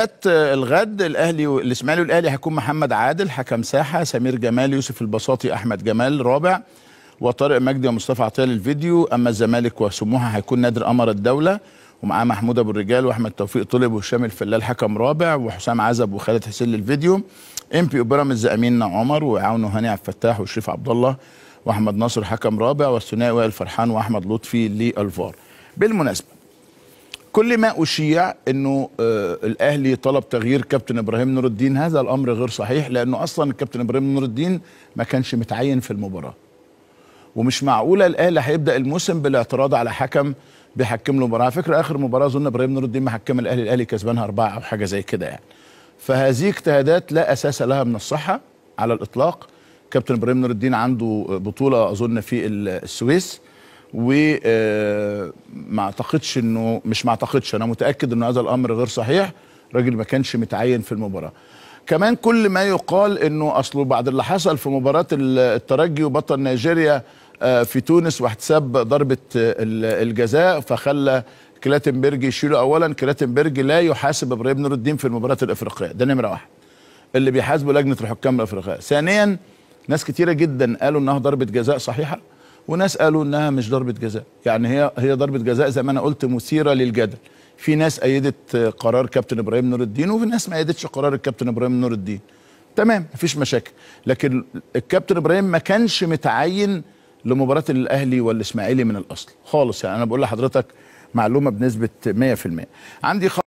مباريات الغد. الأهلي الاسماعيلي والأهلي هيكون محمد عادل حكم ساحة سمير جمال يوسف البساطي أحمد جمال رابع وطارق مجدي ومصطفى عطية للفيديو. أما الزمالك وسموحة هيكون نادر قمر الدولة ومعاه محمود أبو الرجال وأحمد توفيق طلب وهشام الفلال حكم رابع وحسام عزب وخالد حسين للفيديو. إم بي وبيراميدز امين عمر وعونه هاني عبد الفتاح وشريف عبد الله وأحمد ناصر حكم رابع والثنائي وائل فرحان وأحمد لطفي للفار. بالمناسبة كل ما أشيع إنه آه الأهلي طلب تغيير كابتن إبراهيم نور الدين. هذا الأمر غير صحيح لأنه أصلا الكابتن إبراهيم نور الدين ما كانش متعين في المباراة. ومش معقولة الأهلي هيبدأ الموسم بالاعتراض على حكم بيحكم له مباراة. على فكرة آخر مباراة أظن إبراهيم نور الدين محكم الأهلي الأهلي كسبانها أربعة أو حاجة زي كده يعني. فهذه اجتهادات لا أساس لها من الصحة على الإطلاق. كابتن إبراهيم نور الدين عنده بطولة أظن في السويس. وما اعتقدش انه مش ما اعتقدش أنا متأكد انه هذا الأمر غير صحيح. راجل ما كانش متعين في المباراة. كمان كل ما يقال انه اصله بعد اللي حصل في مباراة الترجي وبطل نيجيريا في تونس واحتساب ضربة الجزاء فخلى كلاتنبرج يشيله اولا. كلاتنبرج لا يحاسب إبراهيم نور الدين في المباريات الإفريقية. ده نمرة واحد. اللي بيحاسبه لجنة الحكام الإفريقية. ثانيا ناس كتيرة جدا قالوا إنها ضربة جزاء صحيحة. وناس قالوا إنها مش ضربة جزاء. يعني هي هي ضربة جزاء زي ما أنا قلت مثيرة للجدل. في ناس أيدت قرار كابتن إبراهيم نور الدين وفي ناس ما أيدتش قرار الكابتن إبراهيم نور الدين. تمام مفيش مشاكل. لكن الكابتن إبراهيم ما كانش متعين لمباراة الأهلي والإسماعيلي من الأصل خالص. يعني أنا بقول لحضرتك معلومة بنسبة 100% عندي